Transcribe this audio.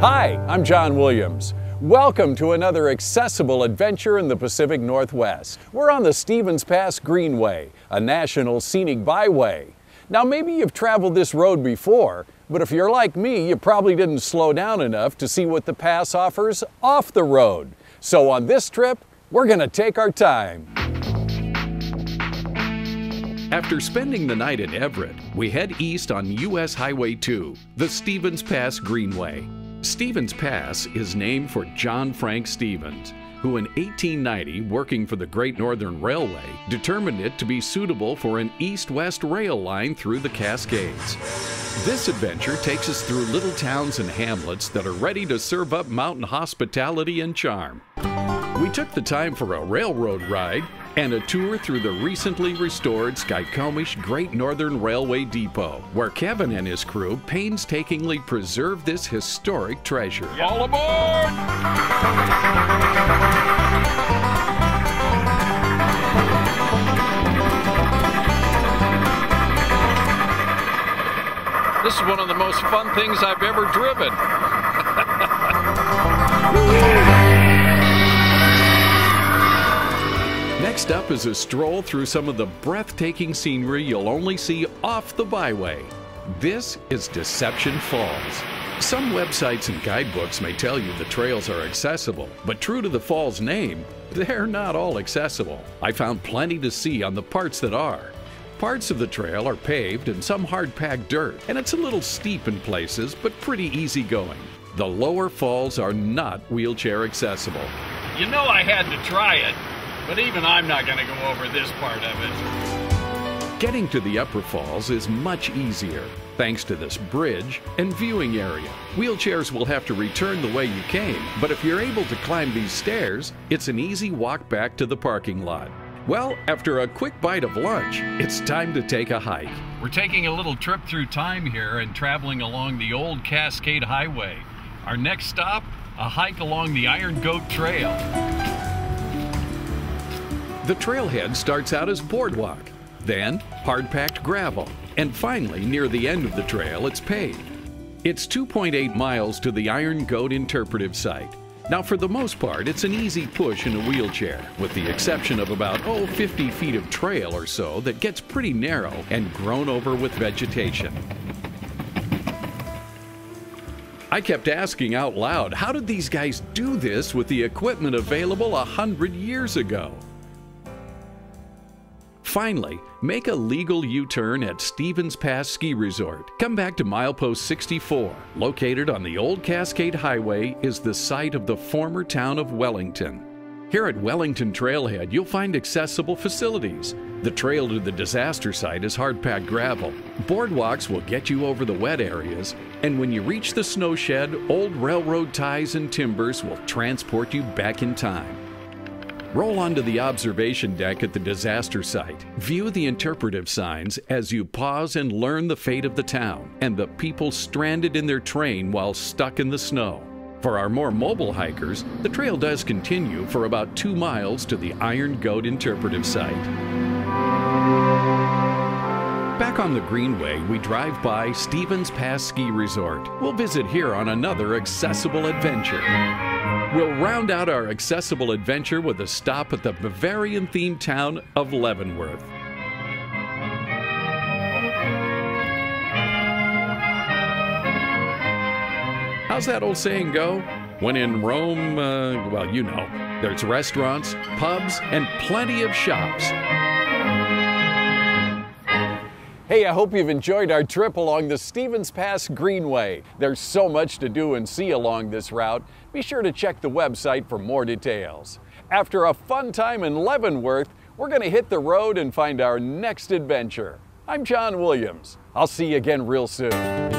I'm John Williams. Welcome to another accessible adventure in the Pacific Northwest. We're on the Stevens Pass Greenway, a national scenic byway. Now, maybe you've traveled this road before, but if you're like me, you probably didn't slow down enough to see what the pass offers off the road. So on this trip, we're going to take our time. After spending the night in Everett, we head east on US Highway 2, the Stevens Pass Greenway. Stevens Pass is named for John Frank Stevens, who in 1890, working for the Great Northern Railway, determined it to be suitable for an east-west rail line through the Cascades. This adventure takes us through little towns and hamlets that are ready to serve up mountain hospitality and charm. We took the time for a railroad ride and a tour through the recently restored Skykomish Great Northern Railway Depot, where Kevin and his crew painstakingly preserve this historic treasure. All aboard! This is one of the most fun things I've ever driven. Next up is a stroll through some of the breathtaking scenery you'll only see off the byway. This is Deception Falls. Some websites and guidebooks may tell you the trails are accessible, but true to the fall's name, they're not all accessible. I found plenty to see on the parts that are. Parts of the trail are paved and some hard packed dirt, and it's a little steep in places, but pretty easy going. The lower falls are not wheelchair accessible. You know I had to try it, but even I'm not going to go over this part of it. Getting to the upper falls is much easier thanks to this bridge and viewing area. Wheelchairs will have to return the way you came, but if you're able to climb these stairs, it's an easy walk back to the parking lot. Well, after a quick bite of lunch, it's time to take a hike. We're taking a little trip through time here and traveling along the old Cascade Highway. Our next stop, a hike along the Iron Goat Trail. The trailhead starts out as boardwalk, then hard-packed gravel, and finally, near the end of the trail, it's paved. It's 2.8 miles to the Iron Goat Interpretive Site. Now, for the most part, it's an easy push in a wheelchair, with the exception of about, oh, 50 feet of trail or so that gets pretty narrow and grown over with vegetation. I kept asking out loud, how did these guys do this with the equipment available a hundred years ago? Finally, make a legal U-turn at Stevens Pass Ski Resort. Come back to milepost 64. Located on the Old Cascade Highway is the site of the former town of Wellington. Here at Wellington Trailhead, you'll find accessible facilities. The trail to the disaster site is hard-packed gravel. Boardwalks will get you over the wet areas, and when you reach the snow shed, old railroad ties and timbers will transport you back in time. Roll onto the observation deck at the disaster site. View the interpretive signs as you pause and learn the fate of the town and the people stranded in their train while stuck in the snow. For our more mobile hikers, the trail does continue for about two miles to the Iron Goat interpretive site. Back on the Greenway, we drive by Stevens Pass Ski Resort. We'll visit here on another accessible adventure. We'll round out our accessible adventure with a stop at the Bavarian themed town of Leavenworth. How's that old saying go? When in Rome, uh, well, you know, there's restaurants, pubs, and plenty of shops. Hey, I hope you've enjoyed our trip along the Stevens Pass Greenway. There's so much to do and see along this route. Be sure to check the website for more details. After a fun time in Leavenworth, we're going to hit the road and find our next adventure. I'm John Williams. I'll see you again real soon.